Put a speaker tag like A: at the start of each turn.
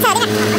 A: 侧边看